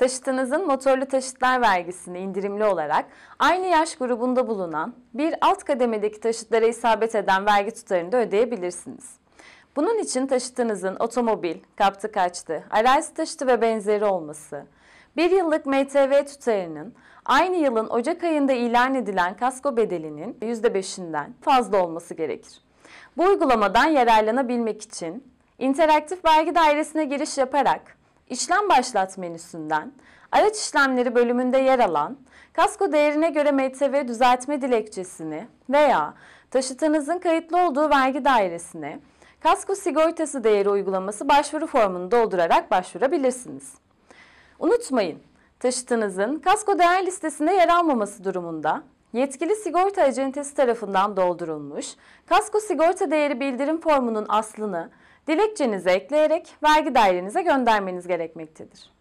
taşıtınızın motorlu taşıtlar vergisini indirimli olarak aynı yaş grubunda bulunan bir alt kademedeki taşıtlara isabet eden vergi tutarını da ödeyebilirsiniz. Bunun için taşıtınızın otomobil, kaptı kaçtı, arazi taşıtı ve benzeri olması, bir yıllık MTV tutarının aynı yılın Ocak ayında ilan edilen kasko bedelinin %5'inden fazla olması gerekir. Bu uygulamadan yararlanabilmek için interaktif vergi dairesine giriş yaparak işlem başlat menüsünden araç işlemleri bölümünde yer alan kasko değerine göre MTV düzeltme dilekçesini veya taşıtınızın kayıtlı olduğu vergi dairesine kasko sigortası değeri uygulaması başvuru formunu doldurarak başvurabilirsiniz. Unutmayın, taşıtınızın kasko değer listesinde yer almaması durumunda yetkili sigorta acentesi tarafından doldurulmuş kasko sigorta değeri bildirim formunun aslını dilekçenize ekleyerek vergi dairenize göndermeniz gerekmektedir.